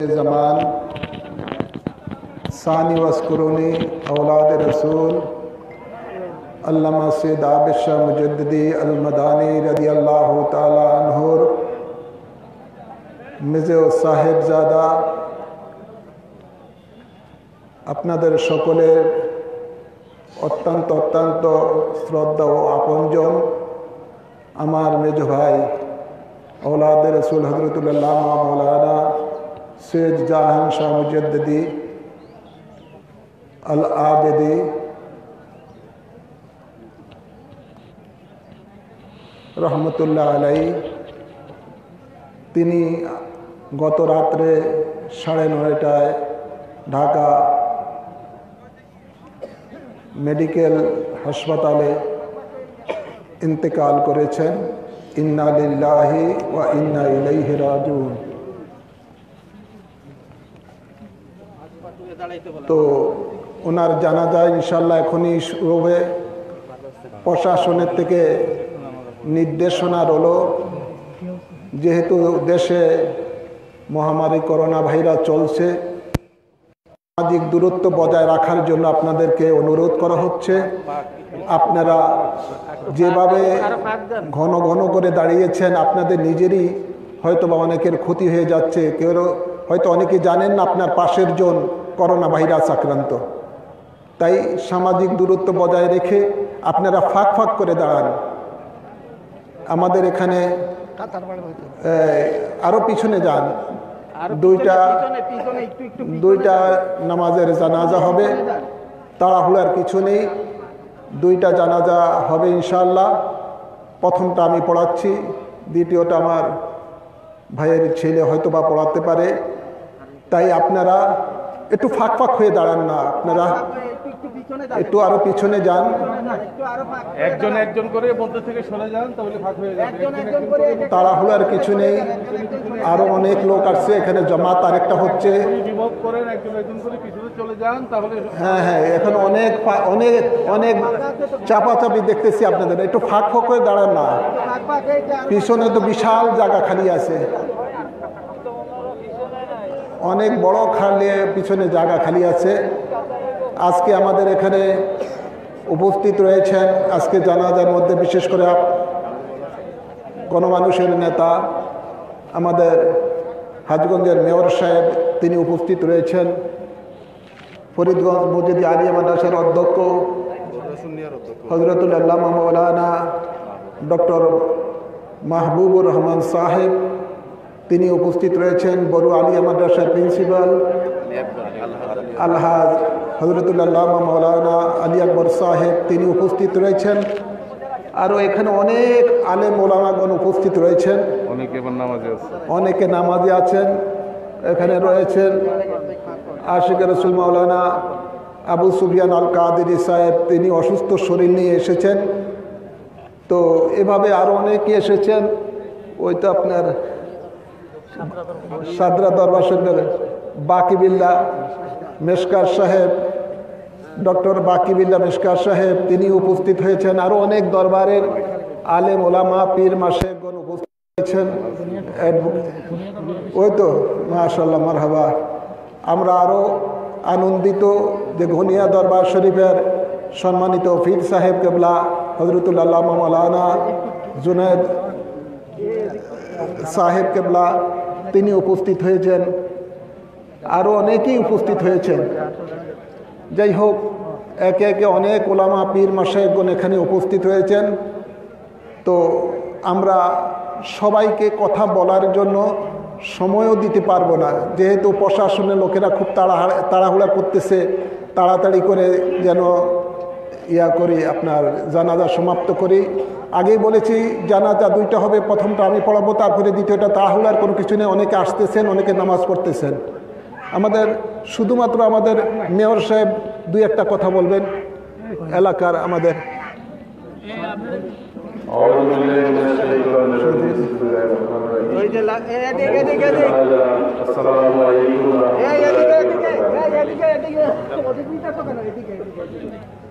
ज़मान सानी वस्करूनी औलाद रसूल अल्लामा सैद आबिशा मुजद्दी अलमदानी रदी अल्लाह तहुर মিজে ও সাহেবজাদা আপনাদের সকলের অত্যন্ত অত্যন্ত শ্রদ্ধা ও আপনজন আমার মেজ ভাই औलाद रसूल हजरतुल्लाह मौलाना সৈয়দ জাহান শাহ মুজদ্দি আল আবেদি রহমতুল্লাহ আলাই তিনি গত রাত্রে সাড়ে নয়টায় ঢাকা মেডিকেল হাসপাতালে ইন্তেকাল করেছেন। ইন্না লিল্লাহি ওয়া ইন্না ইলাইহি রাজিউন। তো ওনার জানাজা ইনশাল্লাহ এখনই শুরু প্রশাসনের থেকে নির্দেশনা রলো যেহেতু দেশে মহামারী করোনা ভাইরাস চলছে, সামাজিক দূরত্ব বজায় রাখার জন্য আপনাদেরকে অনুরোধ করা হচ্ছে। আপনারা যেভাবে ঘন ঘন করে দাঁড়িয়েছেন, আপনাদের নিজেরই হয়তো বা অনেকের ক্ষতি হয়ে যাচ্ছে। কেউ হয়তো অনেকে জানেন না আপনার পাশের জন করোনা ভাইরাস আক্রান্ত। তাই সামাজিক দূরত্ব বজায় রেখে আপনারা ফাঁক ফাঁক করে দাঁড়ান। আমাদের এখানে আরও পিছনে যান। দুইটা দুইটা নামাজের জানাজা হবে। তাড়াহুড়ার কিছু নেই। দুইটা জানাজা হবে ইনশাল্লাহ প্রথমটা আমি পড়াচ্ছি দ্বিতীয়টা আমার ভাইয়ের ছেলে হয়তো বা পড়াতে পারে। তাই আপনারা একটু ফাঁক ফাঁক হয়ে দাঁড়ান না আপনারা। একটু আরও পিছনে যান। একজন একজন করে মধ্যে থেকে সরে যান তাহলে ফাঁক হয়ে যাবে। তাড়াহুড়ার কিছু নেই। আরও অনেক লোক আসছে এখানে জমাত আরেকটা হচ্ছে। করেন একজন একজন করে পিছনে চলে যান তাহলে হ্যাঁ হ্যাঁ এখন অনেক অনেক অনেক চাপাচাপি দেখতেছি আপনাদের। একটু ফাঁক ফাঁক হয়ে দাঁড়ান না। পিছনে তো বিশাল জায়গা খালি আছে। অনেক বড় খালি পিছনে জায়গা খালি আছে। আজকে আমাদের এখানে উপস্থিত রয়েছেন আজকে জানাজার মধ্যে বিশেষ করে গণমানুষের নেতা, আমাদের হাজগঞ্জের মেয়র সাহেব তিনি উপস্থিত রয়েছেন। ফরিদগঞ্জ মসজিদ আলিয়া মাদ্রাসার অধ্যক্ষ হজরতুল্লাহ মৌলানা ডক্টর মাহবুবুর রহমান সাহেব তিনি উপস্থিত রয়েছেন বড় আলিয়া মাদ্রাসার প্রিন্সিপাল আলহাজ হজরতুল্লাহ মৌলানা আলী আকবর সাহেব তিনি উপস্থিত রয়েছেন। আরও এখানে অনেক আলে ওলামাগণ উপস্থিত রয়েছেন। অনেকে নামাজে অনেকে নামাজি আছেন। এখানে রয়েছেন আশিক রসুল মাওলানা আবু সুফিয়ান আল কাদিরি সাহেব তিনি অসুস্থ শরীর নিয়ে এসেছেন। তো এভাবে আরও অনেকে এসেছেন। ওই তো আপনার সাদরা দরবার শরীফের বাকিবিল্লা মেশকার সাহেব, ডক্টর বাকিবিল্লা মেশকার সাহেব, তিনি উপস্থিত হয়েছেন। আরও অনেক দরবারের আলেম ওলামা পীর মাসেগণ উপস্থিত হয়েছেন। ওই তো মাশাল্লাহ মারহাবা। আমরা আরও আনন্দিত যে ঘনিয়া দরবার শরীফের সম্মানিত ফির সাহেব কেবলা হজরতুল্লাহ মৌলানা জুনেদ সাহেব কেবলা তিনি উপস্থিত হয়েছেন। আরও অনেকেই উপস্থিত হয়েছেন। যাই হোক, একে একে অনেক ওলামা পীর মাসাহেবগণ এখানে উপস্থিত হয়েছেন। তো আমরা সবাইকে কথা বলার জন্য সময়ও দিতে পারব না। যেহেতু প্রশাসনের লোকেরা খুব তাড়াহাড়া তাড়াহুড়া করতেছে, তাড়াতাড়ি করে যেন ইয়া করি আপনার জানাজা সমাপ্ত করি। আগেই বলেছি জানাজা দুইটা হবে প্রথমটা আমি পড়াবো তারপরে দ্বিতীয়টা তাহলে আর কোনো কিছু নেই। অনেকে আসতেছেন অনেকে নামাজ পড়তেছেন। আমাদের শুধুমাত্র আমাদের মেয়র সাহেব দুই একটা কথা বলবেন। এলাকার আমাদের। আসসালামু আলাইকুম।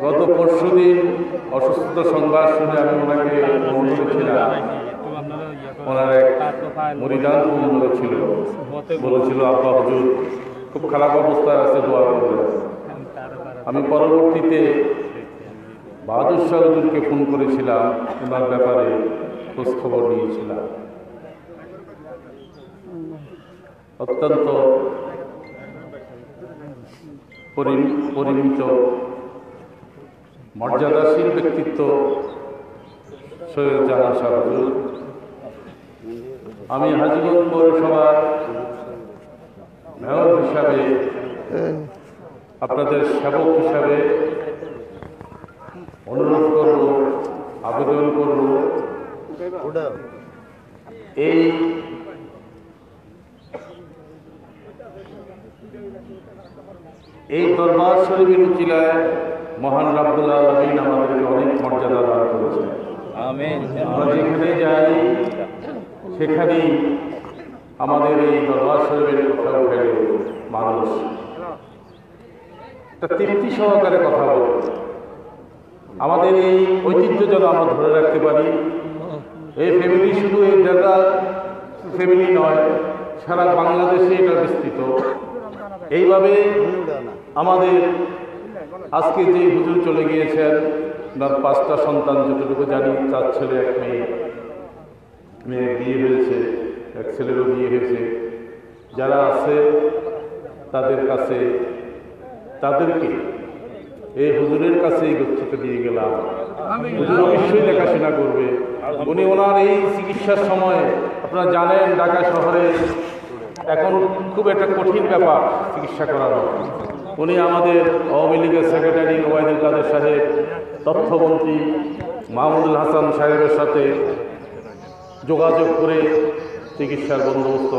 গত পরশুদিন অসুস্থতা সংবাদ শুনে আমি ওনাকে করেছিলাম ওনার এক মরিদান ফোন ছিল। বলেছিল, আব্বা হুজুর, খুব খারাপ অবস্থায় আছে, দোয়া করবে আমি পরবর্তীতে বাহাদুর শাহ ফোন করেছিলাম, ওনার ব্যাপারে খোঁজখবর নিয়েছিলাম। অত্যন্ত পরি- পরিমিত মর্যাদাশীল ব্যক্তিত্ব সৈয়দ জাহান শাহ আমি হাজিগঞ্জ পৌরসভার মেয়র হিসাবে, আপনাদের সেবক হিসাবে অনুরোধ করব, আবেদন করব, এই এই দরবার শরীফের উচিলায় মহান রাব্বুল আলমিন আমাদেরকে অনেক মর্যাদা দান করেছে আমরা যেখানে যাই সেখানেই আমাদের এই দরবার শরীফের কথা উঠে মানুষ। একটা তৃপ্তি সহকারে কথা বলে। আমাদের এই ঐতিহ্য যেন আমরা ধরে রাখতে পারি। এই ফ্যামিলি শুধু এই জায়গা ফ্যামিলি নয় সারা বাংলাদেশে এটা বিস্তৃত। এইভাবে আমাদের আজকে যে হুজুর চলে গিয়েছেন, তার পাঁচটা সন্তান যতটুকু জানি, চার ছেলে, এক মেয়ে। মেয়ে বিয়ে হয়েছে, এক ছেলেরও বিয়ে হয়েছে। যারা আছে, তাদের কাছে, তাদেরকে এই হুজুরের কাছে এই গচ্ছিত দিয়ে গেলাম। হুজুর অবশ্যই দেখাশোনা করবে। উনি ওনার এই চিকিৎসার সময়, আপনারা জানেন, ঢাকা শহরে এখন খুব একটা কঠিন ব্যাপার চিকিৎসা করানো। উনি আমাদের আওয়ামী লীগের সেক্রেটারি ওবায়দুল কাদের সাহেব, তথ্যমন্ত্রী মাহমুদুল হাসান সাহেবের সাথে যোগাযোগ করে চিকিৎসার বন্দোবস্ত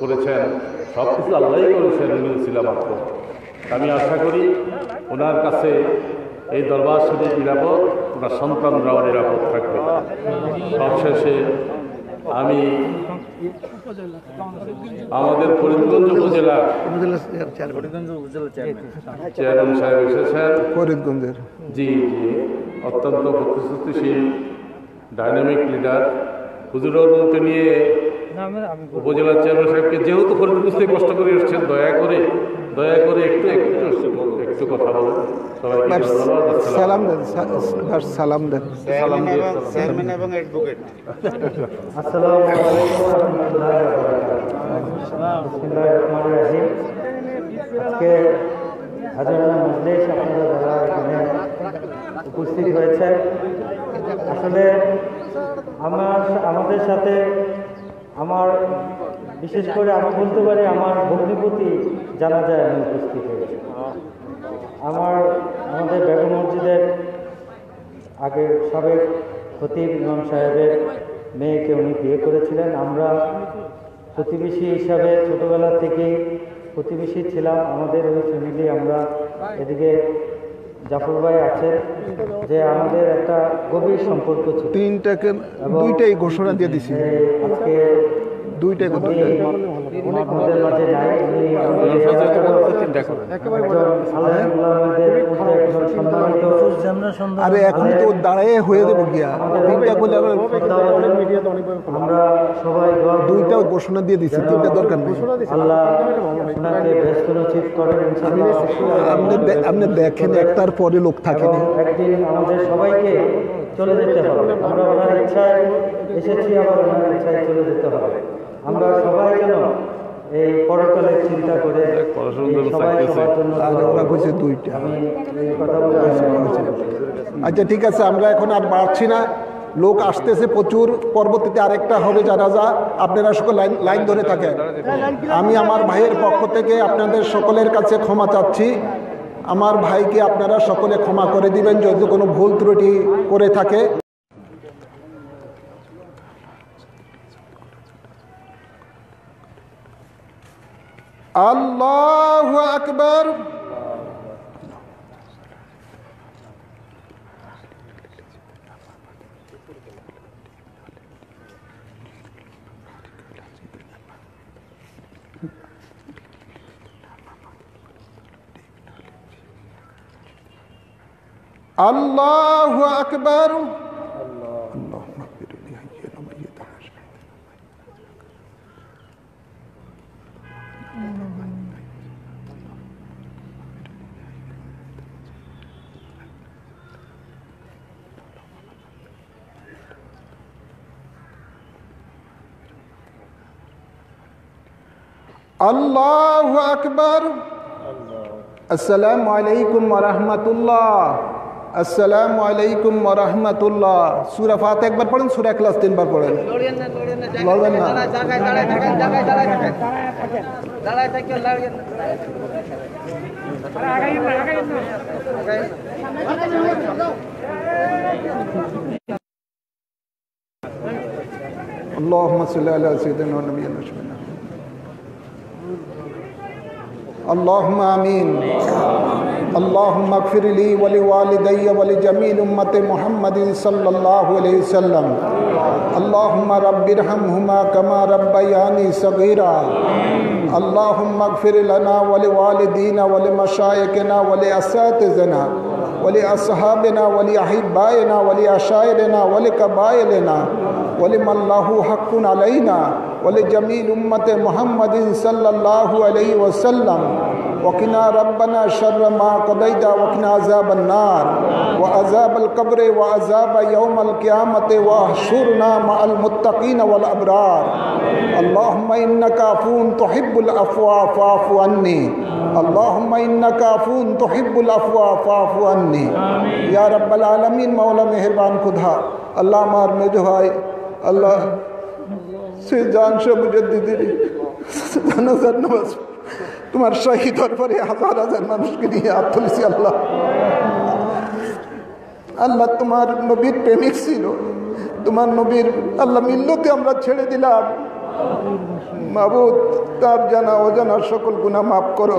করেছেন। সব কিছু আল্লাহই করেছেন ছিলাম মাত্র আমি আশা করি ওনার কাছে এই দরবার শুধু নিরাপদ, ওনার সন্তানরাও নিরাপদ থাকবে। সবশেষে আমি আমাদের ফরিদগঞ্জ উপজেলা চেয়ারম্যান সাহেব এসেছেন। ফরিদগঞ্জের। জি জি। অত্যন্ত প্রতিশ্রুতিশীল ডাইনামিক লিডার হুজুরের মতো নিয়ে উপজেলা চেয়ারম্যান সাহেবকে যেহেতু থেকে কষ্ট করে এসেছেন দয়া করে দয়া করে একটু একটু একটু কথা বলুন। সালাম দেন সালাম দেন। সালাম চেয়ারম্যান এবং অ্যাডভোকেট আসসালামু আলাইকুম রহমতুল্লাহি ওয়া বারাকাতুহু। বিসমিল্লাহির রহমানির রহিম আজকে হাজারানা মজলিস আপনারা যারা এখানে উপস্থিত হয়েছে আসলে আমার আমাদের সাথে আমার, বিশেষ করে আমি বলতে পারি আমার ভগ্নিপতি জানা যায় আমি উপস্থিত হয়েছি। আমার, আমাদের বেগম মসজিদের আগে সাবেক খতিব ইমাম সাহেবের মেয়েকে উনি বিয়ে করেছিলেন। আমরা প্রতিবেশী হিসাবে ছোটোবেলা থেকেই প্রতিবেশী ছিলাম। আমাদের ওই ফ্যামিলি আমরা এদিকে জাফর ভাই আছেন যে আমাদের একটা গভীর সম্পর্ক ছিল। তিনটাকে দুইটাই ঘোষণা দিয়ে দিছি আজকে দুইটাই আরে এখন তো দাঁড়ায় হয়ে যাব গিয়া। তিনটা করলে আমরা সবাই দোয়া দুইটা ঘোষণা দিয়ে দিছি, তিনটা দরকার নেই। আপনি দেখেন, একটার পরে লোক থাকেনি সবাইকে চলে যেতে হবে। আমরা ওনার ইচ্ছায় এসেছি, আবার ওনার ইচ্ছায় চলে যেতে হবে। আমরা সবাই যেন এই পরকালের চিন্তা করে সবাই সবার জন্য দুইটা। আচ্ছা ঠিক আছে আমরা এখন আর বাড়ছি না। লোক আসতেছে প্রচুর। পরবর্তীতে আরেকটা হবে জানাজা। আপনারা সকল লাইন লাইন ধরে থাকেন। আমি আমার ভাইয়ের পক্ষ থেকে আপনাদের সকলের কাছে ক্ষমা চাচ্ছি। আমার ভাইকে আপনারা সকলে ক্ষমা করে দিবেন যদি কোনো ভুল ত্রুটি করে থাকে। আল্লাহ আকবর আল্লাহ আকবর আল্লাহ আকবর আসসালামু আলাইকুম রহমতুল্লাহ আসসালামু আলাইকুম রহমতুল্লাহ সুরা ফাত একবার পড়েন সুরা ক্লাস তিনবার পড়েন লড়িয়েন না লড়িয়েন না লড়বেন না। জায়গায় দাঁড়ায় থাকেন জায়গায় দাঁড়ায় থাকেন দাঁড়ায় থাকেন লড়িয়েন না اللهم صل على سيدنا ونبينا अल्लाहुम आमीन अल्लाहुम मगफिर ली वली वालदै वली जमील उम्मत मोहम्मद सल्लल्लाहु अलैहि वसल्लम अल्लाहुम रब्बिर हमा कमा रब्बयानी सगीरा अल्लाहुम मगफिर लना वली वालदीना वली मशाइकना वली असातिजना वली असहाबिना वली अहिबायना वली अशायरना वली कबायलना वली मल्लाहु हक्कुन अलैना वल जमील उम्मत मोहम्मद सल्ला वकीना रबना शर्रमा कदैदा वकीना अजाब नार। व अजाब अलकब्र व अजाब यौम अलक़्यामत व हशुरना मलमतिन वलअबरार अल्लाफ़ून तोहिबुलफ़वा फ़ाफ़ु अन्नी। अल्लाफ़ून तोहिबुलफ़वा फ़ाफ़ु अन्नी। या रब्बल आलमीन मौला मेहरबान खुदा। अल्लाह मार में जो है अल्लाह জান সে মুজদ্দিদির জানাজার নামাজ তোমার শাহী দরবারে হাজার হাজার মানুষকে নিয়ে হাত আল্লাহ। আল্লাহ তোমার নবীর প্রেমিক ছিল। তোমার নবীর আল্লাহ মিল্লতে আমরা ছেড়ে দিলাম। মাবুদ, তার জানা অজানা সকল গুণা মাফ করো।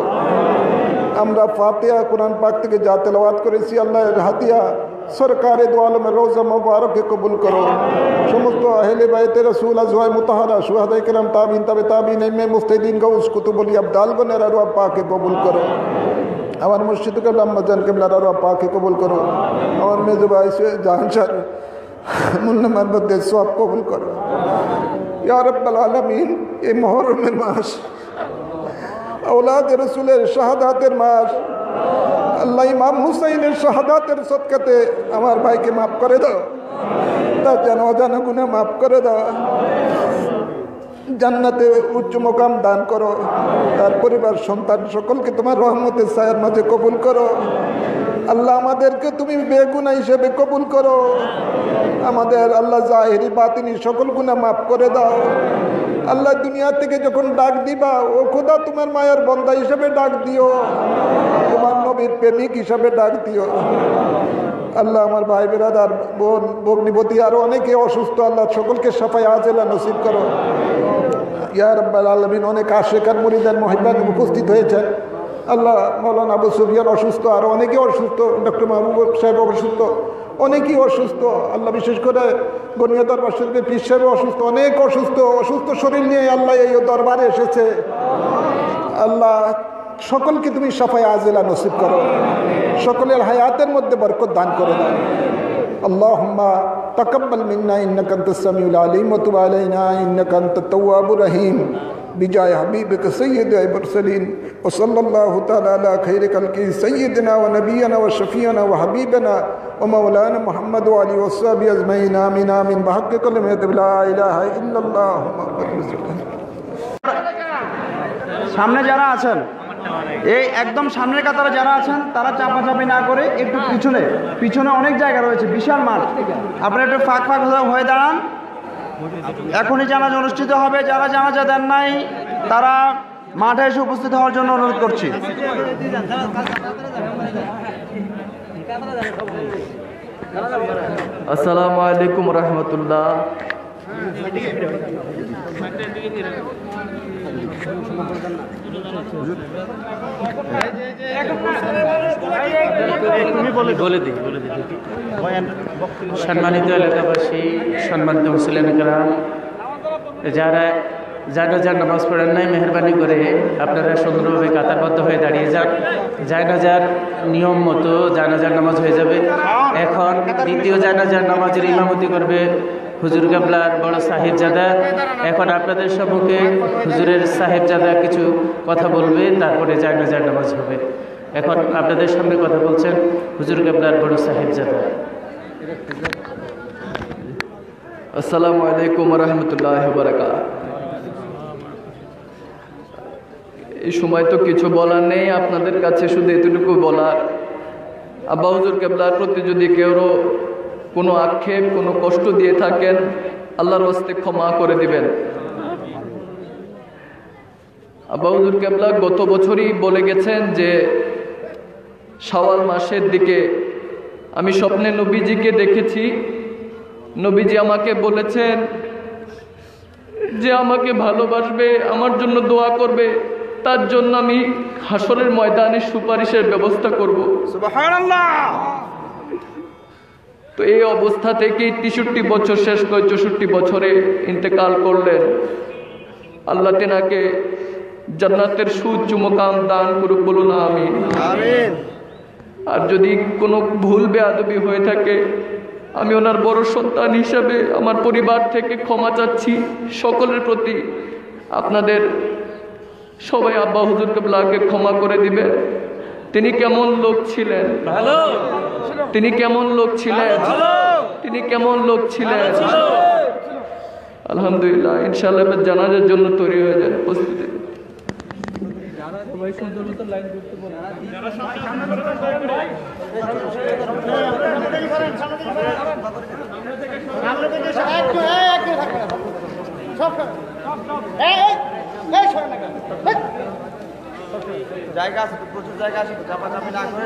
আমরা ফাতেহা, কোরআন পাক থেকে যা তেলাওয়াত করেছি, আল্লাহর হাতিয়া। সরকারে দো আলমের রোজা মোবারককে কবুল করো সমস্ত আহলে বাইতে রসুল আজওয়াই মুতাহারা সুহাদাই কেরাম তাবিন তবে তাবিন এমে মুস্তাহিদিন গৌস কুতুবলি আবদাল গনের আরও পাকে কবুল করো আমার মসজিদ কেবলা আম্মাজান কেবলার আরও পাকে কবুল করো আমার মেজো ভাই জাহান স্যার মুন্নামার মধ্যে সব কবুল করো ইয়া রব্বাল আলামিন এই মহরমের মাস আওলাদ রসুলের শাহাদাতের মাস আল্লাহ ইমাম হুসাইনের শাহাদাতের সৎকাতে আমার ভাইকে মাফ করে দাও। তার যেন অজানা গুণা মাফ করে দাও। জান্নাতে উচ্চ মোকাম দান করো। তার পরিবার, সন্তান সকলকে তোমার রহমতের সায়ের মাঝে কবুল করো। আল্লাহ আমাদেরকে তুমি বেগুনা হিসেবে কবুল করো। আমাদের আল্লাহ জাহেরি বাতিনি সকল গুণা মাফ করে দাও। আল্লাহ দুনিয়া থেকে যখন ডাক দিবা, ও খোদা তোমার মায়ের বন্দা হিসেবে ডাক দিও। তোমার নবীর প্রেমিক হিসাবে ডাক দিও। আল্লাহ আমার ভাই বেরাদার বোন, ভগ্নিপতি আরও অনেকে অসুস্থ, আল্লাহ সকলকে সাফাই আজেলা নসিব করো। ইয়ার আব্বাল আলমিন, অনেক আশেকার মরিদার মহিবান উপস্থিত হয়েছেন। আল্লাহ মৌলানা আবু সুফিয়ান অসুস্থ আরও অনেকে অসুস্থ, ডক্টর মাহবুব সাহেব অসুস্থ, অনেকেই অসুস্থ। আল্লাহ বিশেষ করে গনিয়া দরবার শরীফে পীর সাহেব অসুস্থ, অনেক অসুস্থ অসুস্থ শরীর নিয়ে আল্লাহ এই দরবারে এসেছে। আল্লাহ সকলকে তুমি সাফাই আজেলা নসিব করো সকলের হায়াতের মধ্যে বরকত দান করে দাও اللهم تقبل منا انك انت السميع العليم وتب علينا انك انت التواب الرحيم بجاه حبيبك سيد المرسلين وصلى الله تعالى على خير خلقه سيدنا ونبينا وشفيعنا وحبيبنا ومولانا محمد وعلي وصحبه اجمعين امين امين بحق كلمه لا اله الا الله محمد رسول الله সামনে যারা আছেন এই একদম সামনের কাতারে যারা আছেন, তারা চাপাচাপি না করে একটু পিছনে পিছনে অনেক জায়গা রয়েছে, বিশাল মাঠ। আপনারা একটু ফাঁক ফাঁক হয়ে- দাঁড়ান। এখনই জানাজ অনুষ্ঠিত হবে। যারা জানাজা দেন নাই, তারা মাঠে এসে উপস্থিত হওয়ার জন্য অনুরোধ করছি। আসসালামু আলাইকুম রহমতুল্লাহ। সম্মানিত এলাকাবাসী, সম্মানিত মুসলিমরা যারা জানাজার নামাজ পড়েন নাই, মেহরবানি করে আপনারা সুন্দরভাবে কাতারবদ্ধ হয়ে দাঁড়িয়ে যান জায়নাজার নিয়ম মতো জানাজার নামাজ হয়ে যাবে। এখন দ্বিতীয় জানাজার নামাজের ইমামতি করবে হুজুর কাবলার বড় সাহেবজাদা। এখন আপনাদের সম্মুখে হুজুরের সাহেবজাদা কিছু কথা বলবে, তারপরে জায়নাজার নামাজ হবে। এখন আপনাদের সামনে কথা বলছেন হুজুর কাবলার বড় সাহেবজাদা। আসসালামু আলাইকুম রহমতুল্লাহ এই সময় তো কিছু বলার নেই, আপনাদের কাছে শুধু এতটুকু বলার। আব্বা হুজুর কেবলার প্রতি যদি কেউ কোনো আক্ষেপ, কোনো কষ্ট দিয়ে থাকেন, আল্লাহর হস্তে ক্ষমা করে দিবেন। হুজুর কেবলা গত বছরই বলে গেছেন যে, শাওয়াল মাসের দিকে আমি স্বপ্নে নবীজিকে দেখেছি। নবীজি আমাকে বলেছেন যে, আমাকে ভালোবাসবে, আমার জন্য দোয়া করবে, তার জন্য আমি হাসরের ময়দানে সুপারিশের ব্যবস্থা করব। তো এই অবস্থা থেকেই তেষট্টি বছর শেষ করে চৌষট্টি বছরে ইন্তেকাল করলেন। আল্লাহ তেনাকে জান্নাতের সুউচ্চ মোকাম দান করুক বলুন আমি আর যদি কোনো ভুল বেয়াদবি হয়ে থাকে আমি ওনার বড় সন্তান হিসাবে আমার পরিবার থেকে ক্ষমা চাচ্ছি। সকলের প্রতি আপনাদের সবাই আব্বা হুজুর কেবলাকে ক্ষমা করে দিবে তিনি কেমন লোক ছিলেন? ভালো। তিনি কেমন লোক ছিলেন? তিনি কেমন লোক ছিলেন? আলহামদুলিল্লাহ, ইনশাআল্লাহ এবার জানাজার জন্য তৈরি হয়ে যায় উপস্থিতি জায়গা আছে, প্রচুর জায়গা আছে চাপাচাপি না করে।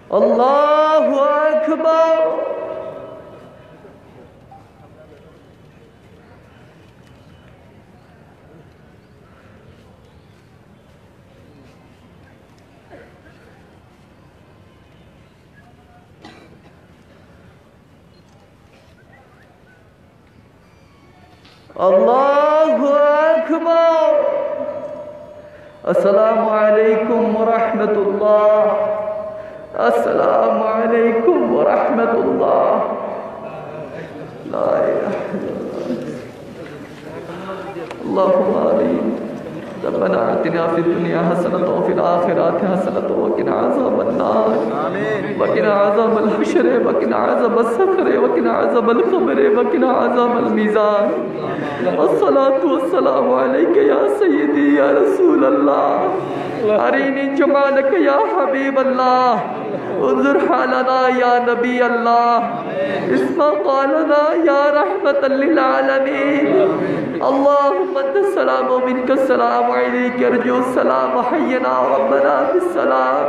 আল্লাহু আকবার আল্লাহু আকবার আসসালামু আলাইকুম ওয়া রাহমাতুল্লাহ السلام عليكم ورحمة الله لا اللهم آمين ربنا آتنا في الدنيا حسنة وفي الآخرة حسنة وقنا عذاب النار وقنا عذاب الحشر وقنا عذاب السفر وقنا عذاب القبر وقنا عذاب الميزان والصلاة والسلام عليك يا سيدي يا رسول الله أريني جمالك يا حبيب الله. انظر حالنا يا نبي الله. اسمع قالنا يا رحمة للعالمين. اللهم أنت السلام ومنك السلام عليك يرجو السلام. حينا ربنا بالسلام.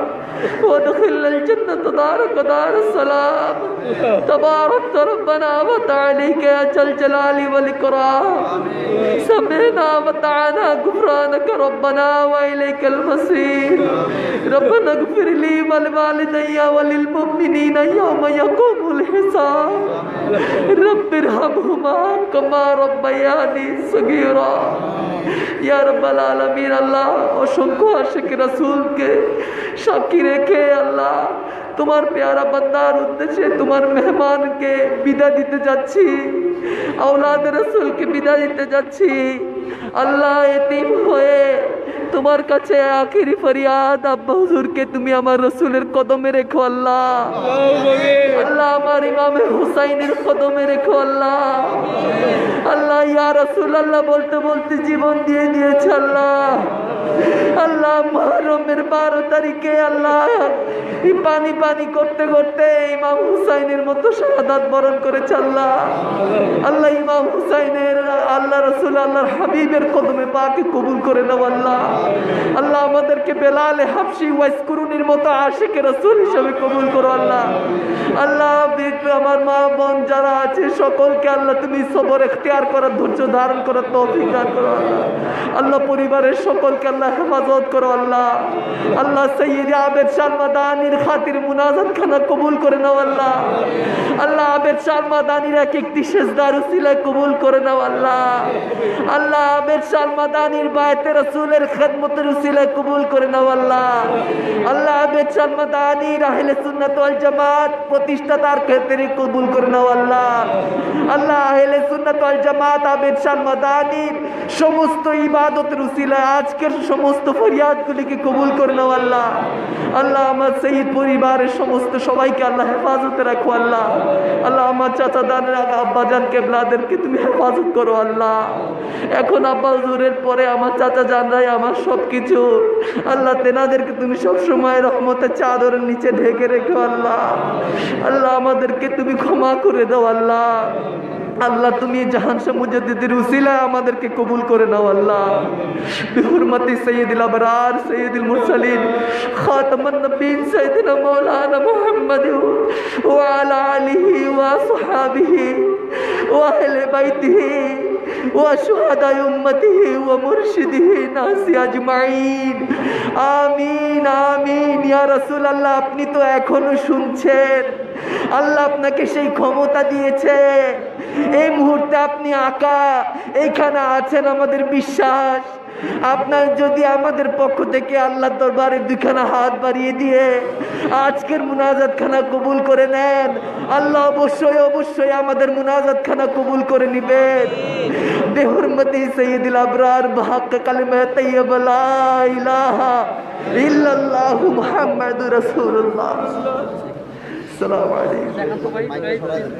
وادخلنا الجنة دارك دار السلام. تبارك ربنا وتعاليك يا جل جلال والإكرام. سمعنا وطعنا غفرانك ربنا وإليك المصير ربنا اغفر لي ولوالدي وللمؤمنين يوم يقوم الحساب رب ارحمهما كما ربياني صغيرا ইয়া রব্বাল আলামিন আল্লাহ অসংখ্য আশেখ রাসূলকে সাক্ষী রেখে আল্লাহ তোমার পেয়ারা বান্দার উদ্দেশ্যে তোমার মেহমানকে বিদায় দিতে যাচ্ছি আওলাদ রসুলকে বিদায় দিতে যাচ্ছি আল্লাহ এতিম হয়ে তোমার কাছে আখেরি ফরিয়াদ, আব্বা হুজুরকে তুমি আমার রসুলের কদমে রেখো, আল্লাহ। আল্লাহ, আমার ইমামে হুসাইনের কদমে রেখো, আল্লাহ। আল্লাহ, ইয়া রসুল আল্লাহ বলতে বলতে জীবন দিয়ে দিয়েছে, আল্লাহ। আল্লাহ মহরমের বারো তারিখে আল্লাহ পানি পানি করতে করতে ইমাম হুসাইনের মতো শাহাদাত বরণ করেছে আল্লাহ। আল্লাহ ইমাম হুসাইনের আল্লাহ রসুল আল্লাহর হাবিবের কদমে পাকে কবুল করে নাও আল্লাহ। আল্লাহ আমাদেরকে বেলালে হাফসি ওয়াইস কুরুনির মতো আশিকে রসুল হিসেবে কবুল করো আল্লাহ। আল্লাহ আমার মা বোন যারা আছে সকলকে আল্লাহ তুমি সবর এখতিয়ার করার ধৈর্য ধারণ করার তৌফিক দান করো আল্লাহ। আল্লাহ পরিবারের সকলকে আল্লাহ হেফাজত করো, আল্লাহ। আল্লাহ সৈয়দ আবেদ শালমাদানির খাতির মুনাজাত খানা কবুল করে নাও, আল্লাহ। আল্লাহ আবেদ শালমাদানির এক একটি শেষদার উসিলায় কবুল করে নাও, আল্লাহ। আল্লাহ আবেদ শালমাদানির বায়তে রসুলের খেদমতের উসিলায় কবুল করে নাও, আল্লাহ। আল্লাহ আবেদ শালমাদানির আহলে সুন্নাত ওয়াল জামাত প্রতিষ্ঠাতার ক্ষেত্রে কবুল করে নাও, আল্লাহ। আল্লাহ আহলে সুন্নাত ওয়াল জামাত আবেদ শালমাদানির সমস্ত ইবাদতের উসিলায় আজকের সমস্ত ফরিয়াদগুলিকে কবুল করে নাও আল্লাহ। আল্লাহ আমার শহীদ পরিবারের সমস্ত সবাইকে আল্লাহ হেফাজতে রাখো আল্লাহ। আল্লাহ আমার চাচা দানের আব্বা জান কেবলাদেরকে তুমি হেফাজত করো আল্লাহ। এখন আব্বা হুজুরের পরে আমার চাচা জানরাই আমার সব কিছু আল্লাহ তেনাদেরকে তুমি সব সময় রহমতের চাদরের নিচে ঢেকে রেখো আল্লাহ। আল্লাহ আমাদেরকে তুমি ক্ষমা করে দাও আল্লাহ। আল্লাহ, তুমি জাহান মুজাদ্দিদের উসিলা আমাদেরকে কবুল করে নাও, আল্লাহ। বিহুরমতি সৈয়দুল আবরার, সৈয়দুল মুরসালিন, খাতামান নবীন সৈয়দনা মাওলানা মুহাম্মদ ওয়া আলা আলিহি ওয়া সাহাবিহি। ওয়া بيته وشهداء أمته ومرشده ناس ওয়া آمين آمين. يا رسول الله, আপনি তো এখনও শুনছেন। আল্লাহ আপনাকে সেই ক্ষমতা দিয়েছে। এই মুহূর্তে আপনি আঁকা, এখানে আছেন আমাদের বিশ্বাস। আপনার যদি আমাদের পক্ষ থেকে আল্লাহর দরবারে দুখানা হাত বাড়িয়ে দিয়ে আজকের মুনাজাত খানা কবুল করে নেন, আল্লাহ অবশ্যই অবশ্যই আমাদের মুনাজাত খানা কবুল করে নিবেন। বেহরমতি সৈয়দুল আবরার বাহাক কালিমা তাইয়্যিব লা ইলাহা মুহাম্মাদুর রাসূলুল্লাহ। আসসালামু আলাইকুম।